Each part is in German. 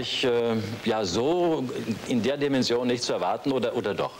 eigentlich äh, ja so in der Dimension nicht zu erwarten oder, oder doch?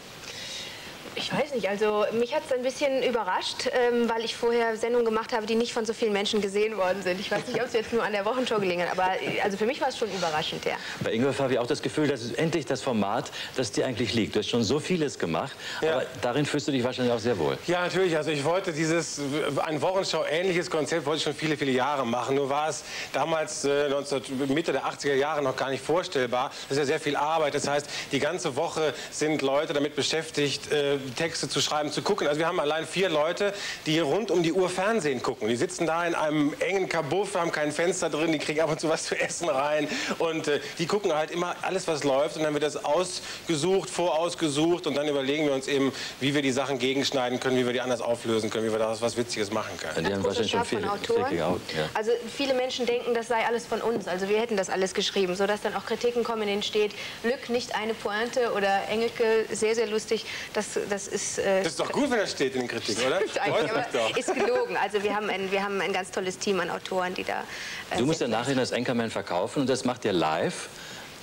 Ich weiß nicht, also mich hat es ein bisschen überrascht, ähm, weil ich vorher Sendungen gemacht habe, die nicht von so vielen Menschen gesehen worden sind. Ich weiß nicht, ob es jetzt nur an der Wochenshow gelingen hat, aber äh, also für mich war es schon überraschend, ja. Bei Ingolf habe ich auch das Gefühl, dass es endlich das Format, das dir eigentlich liegt. Du hast schon so vieles gemacht, ja. aber darin fühlst du dich wahrscheinlich auch sehr wohl. Ja, natürlich. Also ich wollte dieses, ein Wochenschau-ähnliches Konzept wollte ich schon viele, viele Jahre machen. Nur war es damals, äh, 19, Mitte der 80er Jahre, noch gar nicht vorstellbar. Das ist ja sehr viel Arbeit. Das heißt, die ganze Woche sind Leute damit beschäftigt, äh, Texte zu schreiben, zu gucken. Also wir haben allein vier Leute, die rund um die Uhr Fernsehen gucken. Die sitzen da in einem engen Kabuff, haben kein Fenster drin, die kriegen ab und zu was zu essen rein und äh, die gucken halt immer alles, was läuft und dann wird das ausgesucht, vorausgesucht und dann überlegen wir uns eben, wie wir die Sachen gegenschneiden können, wie wir die anders auflösen können, wie wir daraus was Witziges machen können. Die haben wahrscheinlich schon viel, Autoren. Ja. Also viele Menschen denken, das sei alles von uns, also wir hätten das alles geschrieben, sodass dann auch Kritiken kommen, in denen steht, Glück nicht eine Pointe oder Engelke, sehr, sehr lustig. Das, das ist ist... Äh, das ist doch gut, wenn das steht in den Kritiken, oder? ist gelogen. Also wir haben, ein, wir haben ein ganz tolles Team an Autoren, die da... Äh, du musst ja nachher das Anchorman verkaufen und das macht ihr live.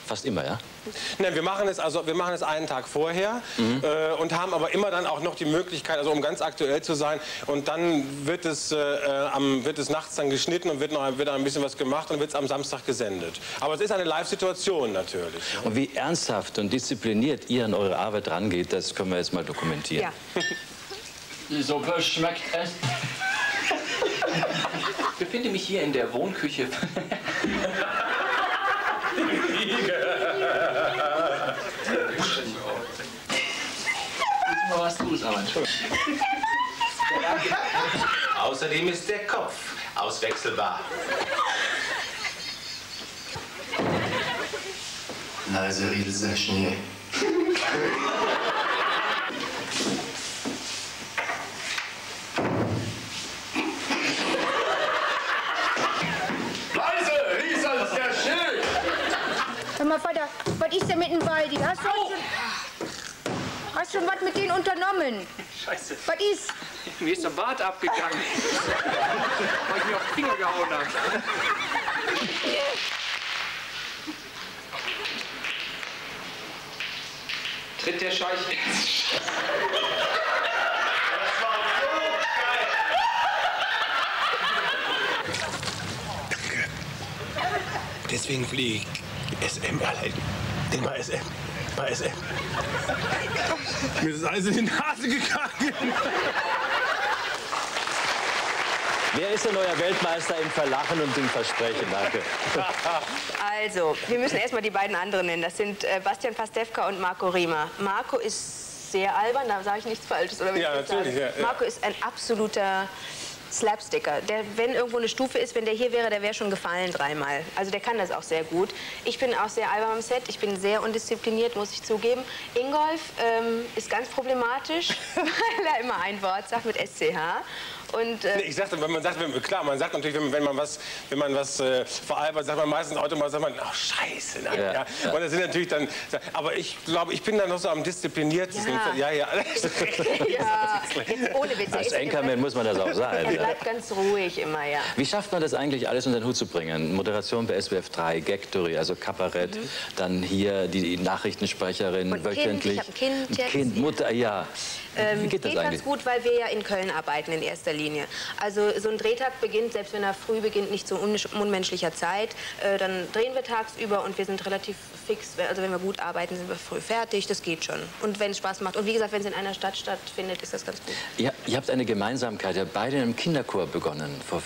Fast immer, ja? Nein, wir machen es also wir machen es einen Tag vorher mhm. äh, und haben aber immer dann auch noch die Möglichkeit, also um ganz aktuell zu sein. Und dann wird es, äh, äh am, wird es nachts dann geschnitten und wird noch wird ein bisschen was gemacht und wird es am Samstag gesendet. Aber es ist eine Live-Situation natürlich. Und wie ernsthaft und diszipliniert ihr an eure Arbeit rangeht, das können wir jetzt mal dokumentieren. Ja. Die Suppe schmeckt es. Ich befinde mich hier in der Wohnküche. mal was Gutes, aber Außerdem ist der Kopf auswechselbar. Leise Riese Schnee. Sag mal, Vater, was ist denn mit dem Waldi? Hast du, schon, hast du was mit denen unternommen? Scheiße. Was ist? Mir ist der Bart abgegangen, weil ich mir auf den Finger gehauen habe. Tritt der Scheich ins Deswegen fliege ich SM allein. Den mal SM. Mal SM. Mir ist alles in die Nase gegangen. Wer ist denn euer Weltmeister im Verlachen und im Versprechen? Danke. Also, wir müssen erstmal die beiden anderen nennen. Das sind äh, Bastian Pastewka und Marco Riemer. Marco ist sehr albern, da sage ich nichts Falsches. Oder ja, natürlich. Ja, ja. Marco ist ein absoluter Slapsticker. Der, wenn irgendwo eine Stufe ist, wenn der hier wäre, der wäre schon gefallen dreimal. Also der kann das auch sehr gut. Ich bin auch sehr albern am Set. Ich bin sehr undiszipliniert, muss ich zugeben. Ingolf ähm, ist ganz problematisch, weil er immer ein Wort sagt mit SCH. Und, äh nee, ich sagte, wenn man sagt, wenn, klar, man sagt natürlich, wenn, wenn man was, wenn man was äh, veralbert, sagt man meistens automatisch, sagt man, ach Scheiße, nein, ja. ja. Und das sind natürlich dann, aber ich glaube, ich bin dann noch so am diszipliniertesten. Ja, ja. ja. ja. Jetzt ohne Witz. Als Anchorman muss man das auch sein. Man bleibt ganz ruhig immer, ja. Wie schafft man das eigentlich alles unter den Hut zu bringen? Moderation bei SWF 3, Gagtory, also Kabarett, mhm. dann hier die Nachrichtensprecherin Und wöchentlich. Kind, ich ein Kind, kind Mutter, ja. Ähm, Wie geht das geht eigentlich? ganz gut, weil wir ja in Köln arbeiten in erster Linie. Also so ein Drehtag beginnt, selbst wenn er früh beginnt, nicht zu unmenschlicher Zeit. Äh, dann drehen wir tagsüber und wir sind relativ fix. Also wenn wir gut arbeiten, sind wir früh fertig. Das geht schon. Und wenn es Spaß macht. Und wie gesagt, wenn es in einer Stadt stattfindet, ist das ganz gut. Ja, ihr habt eine Gemeinsamkeit. Ihr habt beide einem Kinderchor begonnen. Vor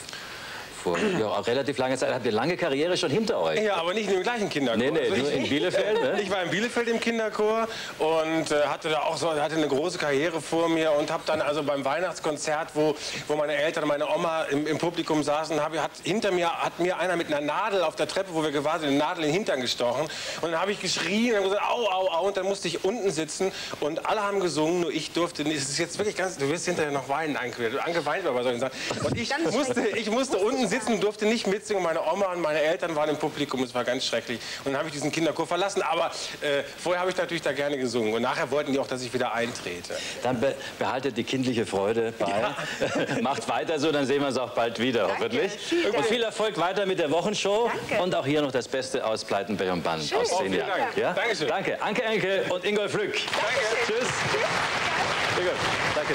vor ja, relativ langer Zeit. Habt ihr lange Karriere schon hinter euch? Ja, aber nicht in dem gleichen Kinderchor. Nee, nee, also nur in Bielefeld, ne? Ich war in Bielefeld im Kinderchor und äh, hatte da auch so, hatte eine große Karriere vor mir und habe dann also beim Weihnachtskonzert, wo, wo meine Eltern und meine Oma im, im Publikum saßen, hab, hat, hinter mir hat mir einer mit einer Nadel auf der Treppe, wo wir gewartet eine Nadel in den Hintern gestochen und dann habe ich geschrien und gesagt, au, au, au und dann musste ich unten sitzen und alle haben gesungen, nur ich durfte nicht. Es ist jetzt wirklich ganz, du wirst hinterher noch weinen, angeweint, angeweint bei solchen Sachen. Und ich musste, ich musste unten sitzen und durfte nicht mitsingen. Meine Oma und meine Eltern waren im Publikum. Es war ganz schrecklich. Und dann habe ich diesen Kinderchor verlassen. Aber äh, vorher habe ich natürlich da gerne gesungen. Und nachher wollten die auch, dass ich wieder eintrete. Dann be behaltet die kindliche Freude bei. Macht weiter so, dann sehen wir uns auch bald wieder, Danke. hoffentlich. Vielen Und viel Erfolg weiter mit der Wochenshow. Danke. Und auch hier noch das Beste aus Pleitenberg und Bann aus Oh, zehn Jahren. Dank. Ja? Dankeschön. Danke. Anke Enke und Ingolf Lück. Tschüss. Ingolf, danke.